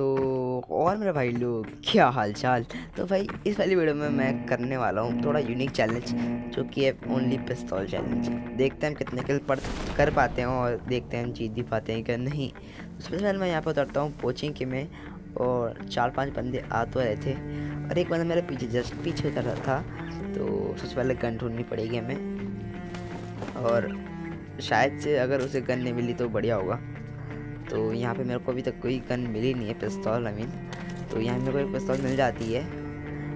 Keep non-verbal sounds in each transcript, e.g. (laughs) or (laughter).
तो और मेरे भाई लोग, क्या हाल चाल तो भाई, इस वाली वीडियो में मैं करने वाला हूँ थोड़ा यूनिक चैलेंज जो कि है ओनली पिस्तौल चैलेंज देखते हैं हम कितने किल पढ़ कर पाते हैं और देखते हैं हम जीत भी पाते हैं कि नहीं। सबसे पहले मैं यहाँ पर उतरता हूँ कोचिंग के में, और चार पाँच बंदे आ तो रहे थे, और एक बंदा मेरे पीछे जस्ट पीछे उतर रहा था तो सबसे पहले गन ढूंढनी पड़ेगी हमें, और शायद से अगर उसे गन नहीं मिली तो बढ़िया होगा। तो यहाँ पे मेरे को अभी तक कोई गन मिली नहीं है पिस्तौल आई मीन तो यहाँ मेरे को एक पिस्तौल मिल जाती है।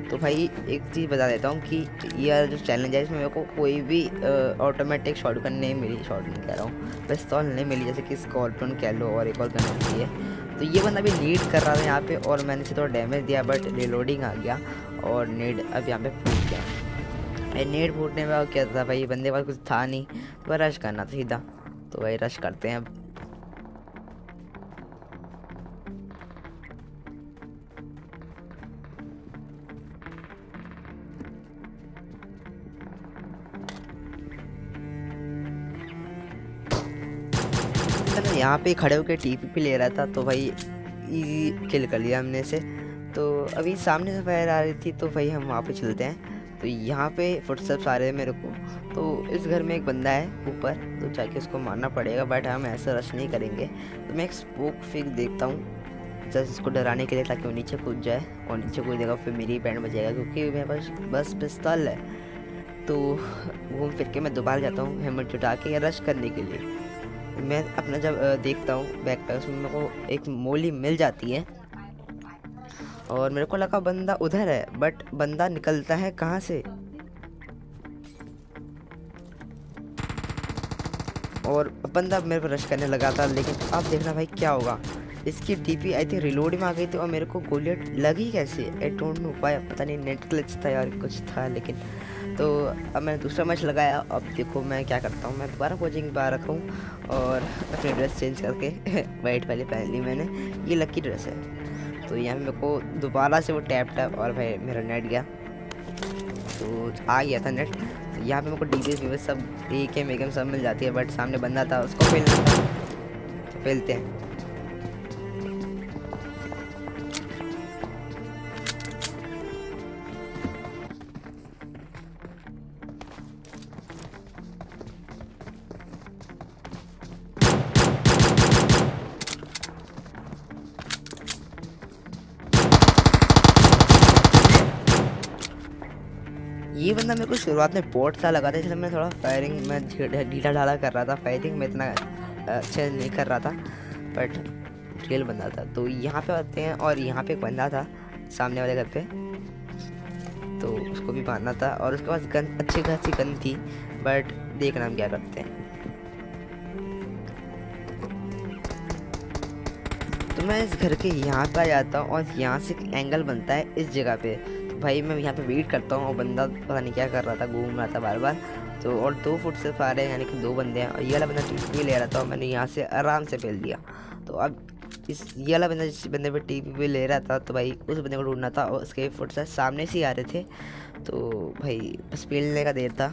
तो भाई, एक चीज़ बता देता हूँ कि यह जो चैलेंज है, इसमें मेरे को कोई भी ऑटोमेटिक शॉर्ट गन नहीं मिली। शॉर्ट नहीं कह रहा हूँ, पिस्तौल नहीं मिली, जैसे कि स्कॉर्पियन कह लो और एक और गन मिली है। तो ये बंदा अभी नीड कर रहा था यहाँ पे और मैंने इसे थोड़ा डैमेज दिया बट रिलोडिंग आ गया और नीड अब यहाँ पे फूट गया। नेट फूटने में क्या था भाई? बंदे पास कुछ था नहीं। तो रश करना था सीधा। तो भाई रश करते हैं अब। यहाँ पे खड़े होकर टी पी ले रहा था तो भाई इजी किल कर लिया हमने से तो अभी सामने से फायर आ रही थी तो भाई हम वहाँ पे चलते हैं। तो यहाँ पे फुटस्टेप्स आ रहे हैं मेरे को। तो इस घर में एक बंदा है ऊपर तो जाके उसको मारना पड़ेगा बट हम ऐसा रश नहीं करेंगे। तो मैं एक स्पोक फिक देखता हूँ, जस्ट इसको डराने के लिए, ताकि वो नीचे कूद जाए, और नीचे कूद देगा फिर मेरी बैंड बजेगा क्योंकि मेरे पास बस पिस्तौल है। तो घूम फिर के मैं दोबारा जाता हूँ हेलमेट जुटा के रश करने के लिए। मैं अपना जब देखता हूँ बैक पैक उसमें मेरे को एक मोली मिल जाती है। और मेरे को लगा बंदा उधर है, बट बंदा निकलता है कहाँ से? और बंदा मेरे पर रश करने लगा था, लेकिन अब देखना भाई क्या होगा। इसकी डीपी आई थिंक रिलोड में आ गई थी, और मेरे को गोलियट लगी कैसे? आई डोंट नो पाया पता नहीं नेट क्लिच था यार कुछ था, लेकिन तो अब मैंने दूसरा मैच लगाया। अब देखो मैं क्या करता हूँ। मैं दोबारा कोचिंग बाहर रखा हूँ और अपनी ड्रेस चेंज करके (laughs) वाइट वाली पहन ली मैंने। ये लकी ड्रेस है। तो यहाँ मेरे को दोबारा से वो टैप टैप और भाई मेरा नेट गया। तो आ गया था नेट तो यहाँ पे मेरे को डी बी सब ए के मेगम सब मिल जाती है बट सामने बंदा था, उसको फेलना था। तो फेलते हैं। ये बंदा मेरे को शुरुआत में बोट सा लगा था, इसलिए मैं थोड़ा फायरिंग में ढीला ढाला कर रहा था फायरिंग में इतना अच्छे नहीं कर रहा था बट रियल बंदा था। तो यहाँ पे आते हैं और यहाँ पे एक बंदा था, सामने वाले घर पे। तो उसको भी मारना था और उसके पास गन, अच्छी खासी गन थी बट देखना हम क्या करते हैं। तो मैं इस घर के यहाँ पर आ जाता हूँ और यहाँ से एंगल बनता है इस जगह पे। भाई, मैं यहाँ पे वेट करता हूँ और बंदा पता नहीं क्या कर रहा था, घूम रहा था बार बार तो और दो फुट से आ रहे हैं, यानी कि दो बंदे हैं, और ये वाला बंदा टी ले रहा था, और मैंने यहाँ से आराम से फेल दिया। तो अब इस, ये वाला बंदा जिस बंदे पे टी पे ले रहा था तो भाई उस बंदे को ढूंढना था, और उसके फुट से सामने से ही आ रहे थे। तो भाई, बस पेलने का देर था।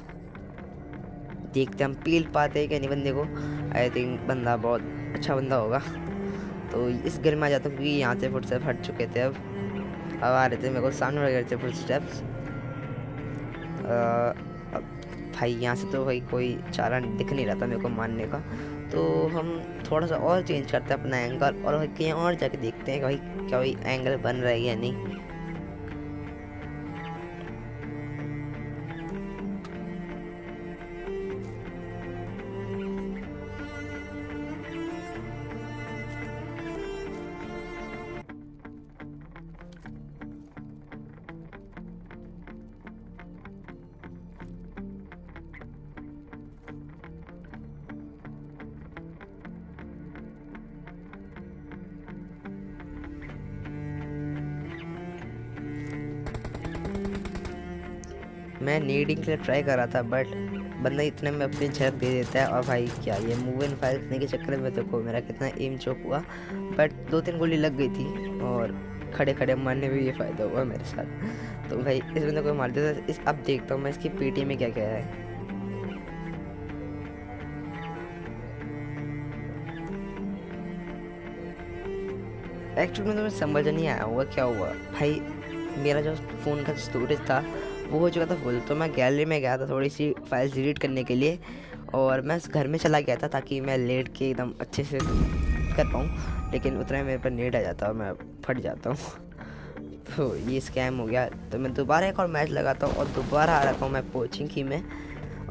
देखते हम पील पाते हैं कि नहीं बंदे को। आई थिंक बंदा बहुत अच्छा बंदा होगा। तो इस घर में आ जाता हूँ, क्योंकि यहाँ से फुट से हट चुके थे अब। अब आ रहे थे मेरे को सामने वाले घर से फुल स्टेप्स भाई यहाँ से तो भाई कोई चारा दिख नहीं रहा था मेरे को मानने का। तो हम थोड़ा सा और चेंज करते हैं अपना एंगल और कहीं और जाके देखते हैं कि भाई क्या भाई एंगल बन रहा है या नहीं। मैं नीडिंग के लिए ट्राई कर रहा था बट बंदा इतने में अपनी झलक दे देता है और भाई क्या, ये मूव इन फ़ाइल करने के चक्कर में देखो मेरा कितना एम चौक हुआ बट दो तीन गोली लग गई थी और खड़े खड़े मारने में ये फ़ायदा हुआ मेरे साथ। तो भाई इस बंदे को मार देता, इस, अब देखता हूँ मैं इसकी पीटी में क्या क्या है। एक्चुअली में तो मैं समझ नहीं आया हुआ, क्या हुआ? भाई मेरा जो फ़ोन का स्टोरेज था वो हो चुका था फुल तो मैं गैलरी में गया था थोड़ी सी फाइल्स डिलीट करने के लिए और मैं घर में चला गया था ताकि मैं लेट के एकदम अच्छे से कर पाऊँ, लेकिन उतना मेरे पर नेट आ जाता और मैं फट जाता हूँ। (laughs) तो ये स्कैम हो गया। तो मैं दोबारा एक और मैच लगाता हूँ और दोबारा आ रखा हूँ मैं कोचिंग की में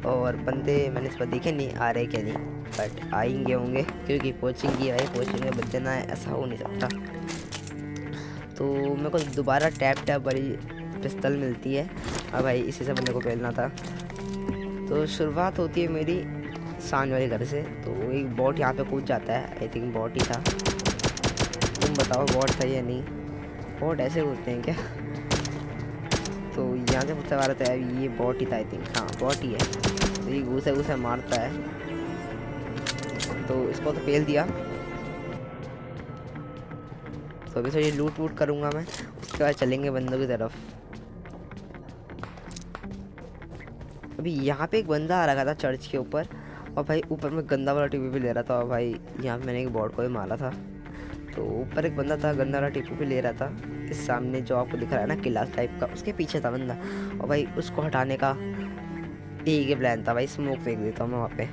और बंदे मैंने इस पर देखे नहीं, आ रहे क्या नहीं बट आएँगे होंगे, क्योंकि कोचिंग की है कोचिंग में बच्चे ना ऐसा हो नहीं सकता। तो मेरे को दोबारा टैप टैप वाली पिस्तल मिलती है। अब भाई, इसी से बंदे को पहलना था। तो शुरुआत होती है मेरी सामने वाले घर से। तो एक बॉट यहाँ पे कूद जाता है। आई थिंक बॉट ही था। तुम बताओ बॉट था या नहीं? बॉट ऐसे कूदते हैं क्या? तो यहाँ से पूछता आ रहा था ये बॉट ही था आई थिंक हाँ बॉट ही है। तो ये घूसे घूसे मारता है। तो इसको तो फेल दिया। तो अभी थोड़ी लूट वूट करूँगा मैं। उसके बाद चलेंगे बंदों की तरफ़। अभी यहाँ पे एक बंदा आ रहा था चर्च के ऊपर और भाई ऊपर में गंदा वाला टीपी भी ले रहा था और भाई यहाँ मैंने एक बॉर्ड को भी मारा था। तो ऊपर एक बंदा था, गंदा वाला टीपी भी ले रहा था। इस सामने जो आपको दिख रहा है ना किला टाइप का, उसके पीछे था बंदा। और भाई उसको हटाने का एक ही प्लान था भाई स्मोक फेंक देता हूँ मैं वहाँ पे।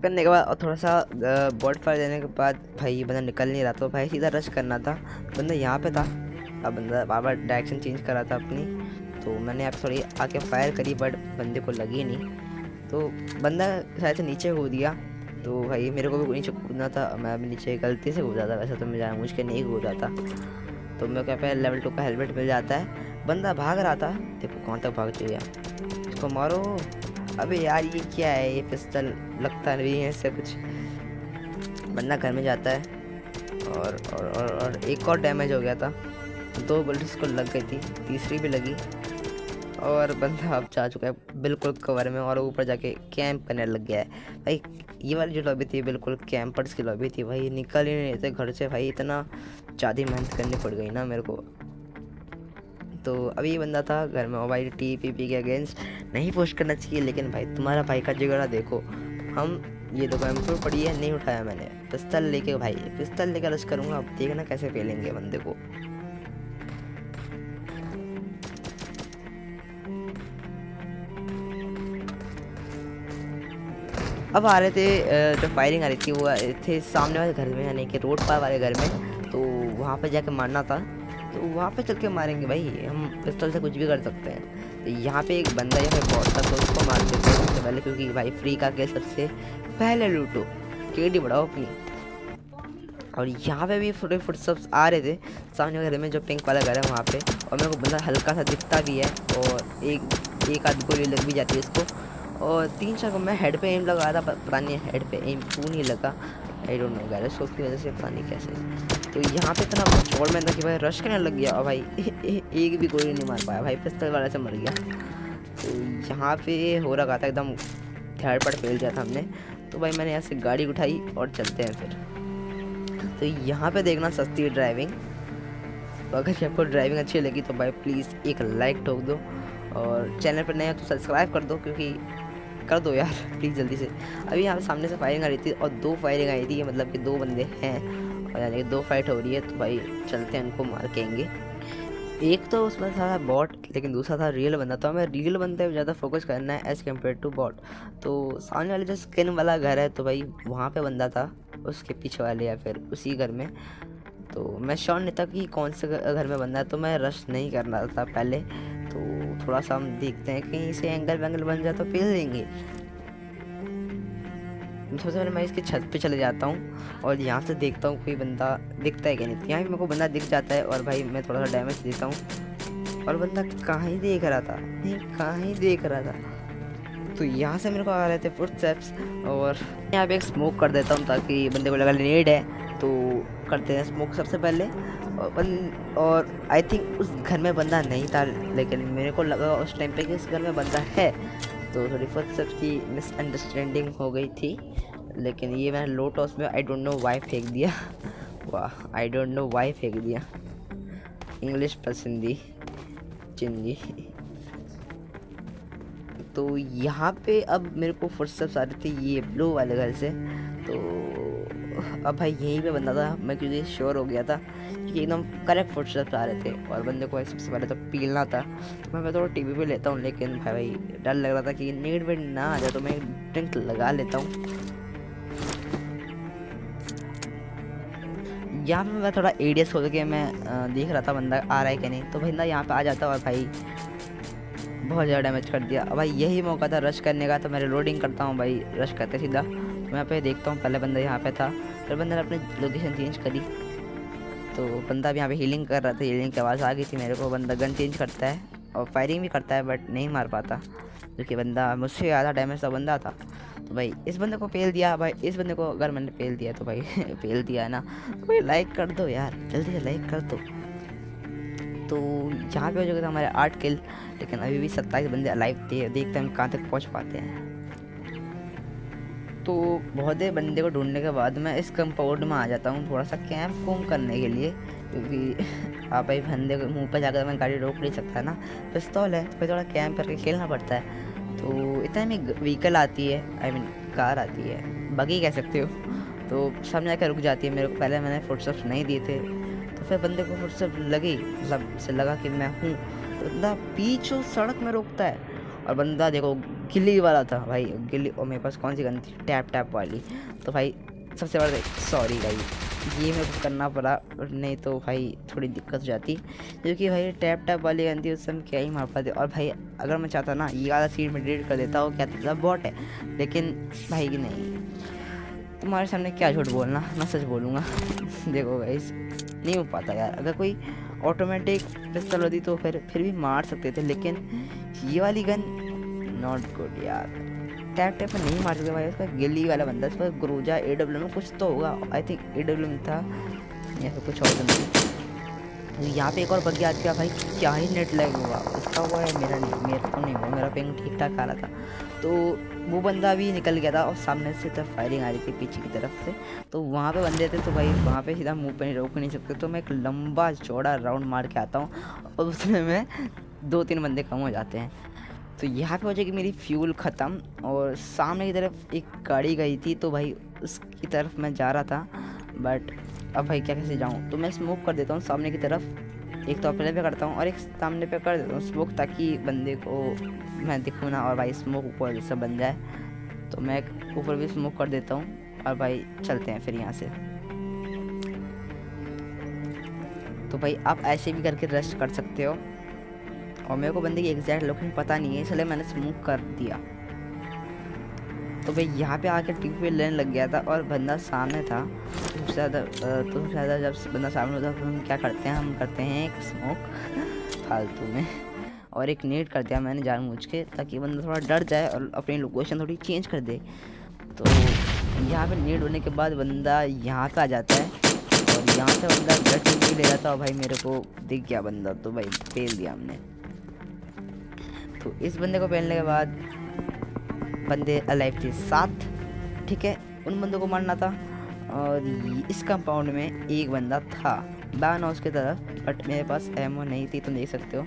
करने के बाद और थोड़ा सा बॉड फायर देने के बाद भाई बंदा निकल नहीं रहा तो भाई सीधा रश करना था। बंदा यहाँ पे था। अब बंदा बार बार डायरेक्शन चेंज कर रहा था अपनी। तो मैंने आप थोड़ी आके फायर करी बट बंदे को लगी नहीं। तो बंदा शायद से नीचे हो दिया तो भाई मेरे को भी नीचे कूदना था। मैं अभी नीचे गलती से कूदा था। वैसे तो मैं मुझ के नहीं कूदा था। तो मेरे को पे लेवल टू का हेलमेट मिल जाता है। बंदा भाग रहा था। देखो कौन तक भाग गया इसको मारो। अबे यार ये क्या है? ये पिस्टल लगता नहीं है इससे कुछ। बंदा घर में जाता है। और और और, और एक और डैमेज हो गया था। दो बुलेट इसको लग गई थी। तीसरी भी लगी। और बंदा अब जा चुका है बिल्कुल कवर में और ऊपर जाके कैंप करने लग गया है। भाई ये वाली जो लॉबी थी बिल्कुल कैंपर्स की लॉबी थी। भाई निकल ही नहीं थे घर से। भाई इतना ज़्यादा मेहनत करनी पड़ गई ना मेरे को। तो अभी बंदा था, घर में भाई टी पी पी के अगेंस्ट नहीं पोस्ट करना चाहिए, लेकिन भाई तुम्हारा भाई का जिगड़ा देखो। हम, ये तो एम पड़ी है, नहीं उठाया मैंने। पिस्तल लेके भाई, पिस्तल लेकर रश करूँगा, अब देखना कैसे फेलेंगे बंदे को। अब आ रहे थे जो फायरिंग आ रही थी, वो थे सामने वाले घर में, यानी कि रोड पार वाले घर में तो वहाँ पर जाके मारना था। तो वहाँ पे चल के मारेंगे भाई, हम पिस्टल से कुछ भी कर सकते हैं। तो यहाँ पे एक बंदा यहाँ पे बहुत था तो उसको मार देते हैं सबसे पहले, क्योंकि भाई फ्री का के सबसे पहले लूटो। केडी बढ़ाओ अपनी। और यहाँ पे भी थोड़े फुट सब आ रहे थे। सामने घर में जो पिंक वाला घर है वहाँ पे। और मेरे को बंदा हल्का सा दिखता भी है, और एक एक आध गोली लग भी जाती है इसको। और तीन चार को मैं हेड पे एम लगा रहा था पता नहीं हेड पे एम क्यों नहीं लगा। आई डोंट नो गैर उसकी वजह से पता नहीं कैसे तो यहाँ पे इतना छोड़ में था कि भाई रश करने लग गया और भाई (laughs) एक भी गोली नहीं मार पाया। भाई पिस्तल वाले से मर गया। तो यहाँ पे हो रखा था एकदम थर्ड पार्ट फेल दिया था हमने। तो भाई मैंने यहाँ से गाड़ी उठाई और चलते हैं फिर। तो यहाँ पे देखना सस्ती ड्राइविंग तो अगर आपको ड्राइविंग अच्छी लगी तो भाई प्लीज़ एक लाइक ठोक दो। और चैनल पर हो तो सब्सक्राइब कर दो, क्योंकि कर दो यार प्लीज़ जल्दी से। अभी यहाँ सामने से फायरिंग आ रही थी और दो फायरिंग आई थी मतलब कि दो बंदे हैं। और यानी कि दो फाइट हो रही है तो भाई चलते हैं उनको मार के आएँगे। एक तो उसमें था बॉट लेकिन दूसरा था रियल बंदा। तो हमें रियल बंदे पर ज़्यादा फोकस करना है एज़ कंपेयर टू बॉट तो सामने वाले जो स्किन वाला घर है तो भाई वहाँ पे बंदा था, उसके पीछे वाले या फिर उसी घर में। तो मैं श्योर नहीं था कि कौन से घर में बंदा है तो मैं रश नहीं कर रहा था पहले। थोड़ा सा हम देखते हैं, कहीं से एंगल वेंगल बन जाए तो फेल देंगे। सबसे पहले मैं इसकी छत पे चले जाता हूँ और यहाँ से देखता हूँ कोई बंदा दिखता है क्या नहीं। यहाँ भी मेरे को बंदा दिख जाता है और भाई मैं थोड़ा सा डैमेज देता हूँ। और बंदा कहाँ ही देख रहा था? नहीं, कहाँ ही देख रहा था? तो यहाँ से मेरे को आ रहे थे फुट स्टेप्स और यहाँ पे एक स्मोक कर देता हूँ ताकि बंदे को लगा नीड है। तो करते हैं स्मोक सबसे पहले। और आई थिंक उस घर में बंदा नहीं था, लेकिन मेरे को लगा उस टाइम पे कि उस घर में बंदा है। तो थोड़ी फ़र्स्ट सब की मिसअंडरस्टैंडिंग हो गई थी, लेकिन ये मैंने लो टॉस में आई डोंट नो वाई फेंक दिया। वाह आई डोंट नो वाई फेंक दिया। इंग्लिश पसंदी चिंदी तो यहाँ पे अब मेरे को फुर्सत आ रही थी ये ब्लू वाले घर से। तो (laughs) अब भाई यहीं पे बंदा था, मैं क्योंकि श्योर हो गया था कि एकदम करेक्ट फुटस्टेप्स आ रहे थे और बंदे को सबसे पहले तो पीलना था। तो मैं थोड़ा टी वी पे लेता हूँ, लेकिन भाई भाई डर लग रहा था कि नीड वेड ना आ जाए तो मैं ड्रिंक लगा लेता हूँ। यहाँ पे मैं थोड़ा एडियस खोल के मैं देख रहा था बंदा आ रहा है कि नहीं। तो बंदा यहाँ पे आ जाता और भाई बहुत ज़्यादा डैमेज कर दिया। अब भाई यही मौका था रश करने का तो मैं लोडिंग करता हूँ भाई रश करते सीधा। मैं यहाँ पे देखता हूँ, पहले बंदा यहाँ पे था। फिर बंदा ने अपनी लोकेशन चेंज करी। तो बंदा भी यहाँ पे हीलिंग कर रहा था हीलिंग की आवाज़ आ गई थी मेरे को। बंदा गन चेंज करता है और फायरिंग भी करता है बट नहीं मार पाता। क्योंकि बंदा, मुझसे ज़्यादा डैमेज का बंदा था। तो भाई, इस बंदे को पेल दिया, भाई, इस बंदे को अगर मैंने पेल दिया तो भाई (laughs) पेल दिया है ना। तो भाई लाइक कर दो यार, जल्दी से लाइक कर दो। तो यहाँ पे हो जाएगा हमारे आठ किल लेकिन अभी भी सत्ताईस बंदे अलाइव थे, देखते हैं हम कहाँ तक पहुँच पाते हैं। तो बहुत देर बंदे को ढूँढने के बाद मैं इस कंपाउंड में आ जाता हूँ थोड़ा सा कैंप कूम करने के लिए, क्योंकि (laughs) आप भाई बंदे को मुँह पर जाकर मैं गाड़ी रोक नहीं सकता ना। पिस्तौल है फिर थोड़ा कैंप करके खेलना पड़ता है। तो इतना में व्हीकल आती है आई मीन कार आती है। बगी कह सकते हो। तो सामने आकर रुक जाती है, मेरे को पहले मैंने फुटस्टेप्स नहीं दिए थे। तो फिर बंदे को फुटस्टेप लगी मतलब से लगा कि मैं हूँ। तो बंदा पीछे सड़क में रोकता है। और बंदा देखो गिल्ली वाला था भाई, गिल्ली और मेरे पास कौन सी गन थी? टैप टैप वाली। तो भाई, सबसे बड़ा सॉरी भाई, ये मेरे को करना पड़ा, नहीं तो भाई थोड़ी दिक्कत हो जाती। क्योंकि भाई, टैप टैप वाली गन थी, उससे हम क्या ही मार पाते। और भाई, अगर मैं चाहता ना, ये वाला सीट में डिलीट कर देता हो क्या था? बॉट है। लेकिन भाई, की नहीं। तुम्हारे सामने क्या झूठ बोलना, मैं सच बोलूँगा। (laughs) देखो भाई नहीं हो पाता यार। अगर कोई ऑटोमेटिक पिस्तल होती तो फिर फिर भी मार सकते थे, लेकिन ये वाली गन नॉट गुड यार। टैप टैप में नहीं मार सकते भाई, उसका गिली वाला बंदा, उसका ग्रोजा ए डब्ल्यू में कुछ तो होगा। आई थिंक ए डब्ल्यू में था, या फिर कुछ और नहीं तो यहाँ पे एक और बग्या आ गया भाई, क्या ही नेट लैग हुआ। उसका हुआ है, मेरा नहीं, मेरा तो नहीं हुआ, मेरा पिंग ठीक ठाक आ रहा था। तो वो बंदा भी निकल गया था, और सामने से तरफ़ फायरिंग आ रही थी पीछे की तरफ़ से। तो वहाँ पे बंदे थे तो भाई वहाँ पे सीधा मुँह पे नहीं रोक नहीं सकते। तो मैं एक लंबा चौड़ा राउंड मार के आता हूँ, और उसमें में दो तीन बंदे कम हो जाते हैं। तो यहाँ पे हो जाएगी मेरी फ्यूल ख़त्म। और सामने की तरफ़ एक गाड़ी गई थी तो भाई उसकी तरफ़ मैं जा रहा था। बट अब भाई क्या कैसे जाऊँ? तो मैं स्मोक कर देता हूँ सामने की तरफ़। एक तो अपने पे करता हूँ और एक सामने पे कर देता हूँ स्मोक ताकि बंदे को मैं दिखूँ ना और भाई स्मोक ऊपर जैसा बन जाए। तो मैं ऊपर भी स्मोक कर देता हूँ और भाई चलते हैं फिर यहाँ से। तो भाई आप ऐसे भी करके रेस्ट कर सकते हो। और मेरे को बंदे की एग्जैक्ट लोकेशन पता नहीं है, इसलिए मैंने स्मोक कर दिया। तो भाई यहाँ पे आके टी पे लेने लग गया था और बंदा सामने था। तो ज़्यादा तो ज़्यादा जब बंदा सामने होता तो हम क्या करते हैं, हम करते हैं एक स्मोक फालतू में और एक नीट कर दिया मैंने जान मुझ के, ताकि बंदा थोड़ा डर जाए और अपनी लोकेशन थोड़ी चेंज कर दे। तो यहाँ पे नीट होने के बाद बंदा यहाँ पे आ जाता है और यहाँ से बंदा डट ले जाता और भाई मेरे को दिख गया बंदा तो भाई फेल दिया हमने। तो इस बंदे को पहनने के बाद बंदे अलाइव थे सात, ठीक है? उन बंदों को मारना था और इस कंपाउंड में एक बंदा था। बैन हाउस की तरफ़ बट मेरे पास एमओ नहीं थी, तुम देख सकते हो।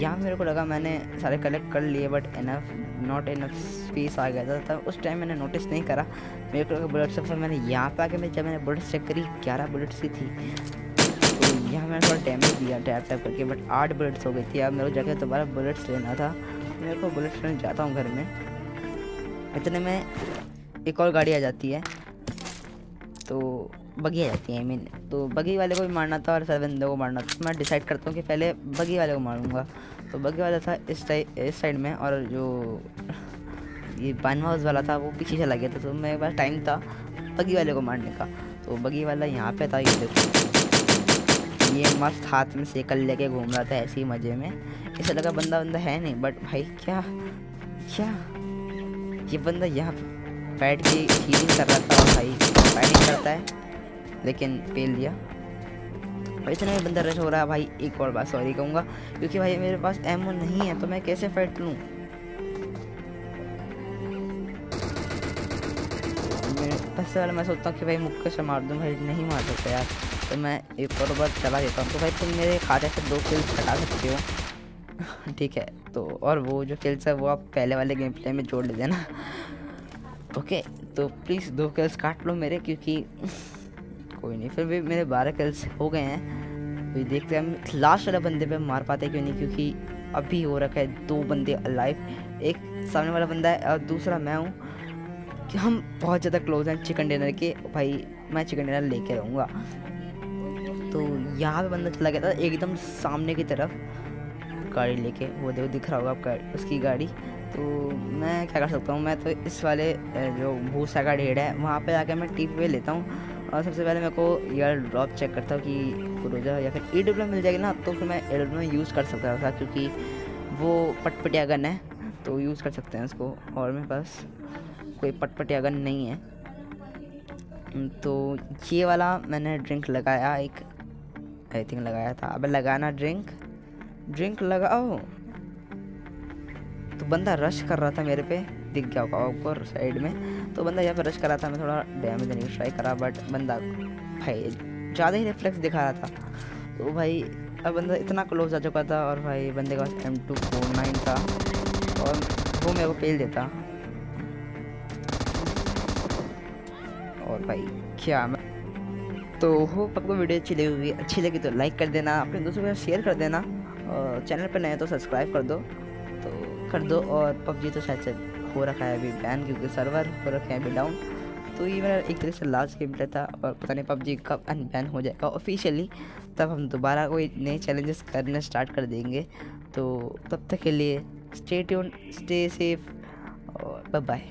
यहाँ मेरे को लगा मैंने सारे कलेक्ट कर लिए but enough not enough space आ गया था उस टाइम मैंने नोटिस नहीं करा। मेरे को लगा बुलेट से मैंने यहाँ पे आके मैं जब मैंने बुलेट चेक करी, ग्यारह बुलेट्स की थी। यहाँ मैंने थोड़ा डैमेज दिया टैप टैप करके बट आठ बुलेट्स हो गई थी। अब मेरे को जगह दोबारा बुलेट्स लेना था। मेरे को बुलेट्स लेने जाता हूँ घर में। इतने में एक और गाड़ी आ जाती है। तो बगी आ जाती है आई मीन तो बगी वाले को भी मारना था और सर बंदे को मारना था। मैं डिसाइड करता हूँ कि पहले बगी वाले को मारूँगा। तो बगी वाला था इस साइड इस साइड में और जो ये पान हाउस वाला था, वो पीछे चला गया था। तो मेरे पास टाइम था बगी वाले को मारने का। तो बगी वाला यहाँ पे था, ये देखो। ये मस्त हाथ में साइकिल लेके घूम रहा था ऐसे मज़े में। ऐसा लगा बंदा बंदा है नहीं बट भाई क्या क्या? ये बंदा यहाँ बैठ के हीलिंग कर रहा था भाई। फाइटिंग करता है, लेकिन फेल दिया। और इतना बंदा रश हो रहा है भाई, एक और बात सॉरी कहूँगा, क्योंकि भाई मेरे पास एमओ नहीं है तो मैं कैसे फाइट लूँ? पहले मैं सोचता हूँ कि भाई मुक्के से मार दूँ, भाई नहीं मार सकता यार। तो मैं एक और बार चला देता हूँ। तो भाई तुम मेरे खाते से दो किल्स हटा सकते हो। (laughs) ठीक है तो और वो जो किल्स है वो आप पहले वाले गेम प्ले में जोड़ ले देना ओके तो प्लीज़ दो किल्स काट लो मेरे क्योंकि (laughs) कोई नहीं, फिर भी मेरे बारह किल्स हो गए हैं। तो देखते हैं हम लास्ट वाले बंदे पे मार पाते क्यों नहीं, क्योंकि अभी हो रखा है दो बंदे अलाइव एक सामने वाला बंदा है और दूसरा मैं हूँ। कि हम बहुत ज़्यादा क्लोज हैं चिकन डिनर के। भाई मैं चिकन डिनर लेके रहूँगा तो यहाँ पे बंदा चला गया था एकदम सामने की तरफ़। गाड़ी लेके, वो देखो दिख रहा होगा आपका, उसकी गाड़ी। तो मैं क्या कर सकता हूँ, मैं तो इस वाले जो भूसा का ढेर है, वहाँ पे जाकर मैं टिप वे लेता हूँ। और सबसे पहले मेरे को ईयर ड्रॉप चेक करता हूँ कि क्रूजर या फिर ई डब्ल्यू मिल जाएगी ना तो फिर मैं ई डब्ल्यू यूज़ कर सकता था, क्योंकि वो पटपटिया गन है तो यूज़ कर सकते हैं उसको। और मेरे पास कोई पटपटिया गन नहीं है। तो ये वाला मैंने ड्रिंक लगाया, एक आई थिंक लगाया था। अब लगाना ड्रिंक ड्रिंक लगाओ तो बंदा रश कर रहा था मेरे पे। दिख गया होगा आपको साइड में। तो बंदा यहाँ पे रश कर रहा था, मैं थोड़ा डैमेज देने की ट्राई करा बट बंदा, भाई, ज़्यादा ही रिफ्लेक्स दिखा रहा था। तो भाई, अब बंदा इतना क्लोज आ चुका था और भाई, बंदे का एम टू फोर नाइन था। और वो मेरे को पेल देता। और भाई, क्या मैं तो होप आपको वीडियो अच्छी लगी होगी। अच्छी लगी तो लाइक कर देना, अपने दोस्तों के साथ शेयर कर देना और चैनल पर नए तो सब्सक्राइब कर दो। तो कर दो और पबजी तो शायद से हो रखा है अभी बैन क्योंकि सर्वर हो रखे हैं अभी डाउन तो ये मेरा एक तरह से लास्ट गेम था और पता नहीं पबजी कब अनबैन हो जाएगा। ऑफिशियली तब हम दोबारा कोई नए चैलेंजेस करना स्टार्ट कर देंगे। तो तब तक के लिए स्टे ट्यून स्टे सेफ़ और बाय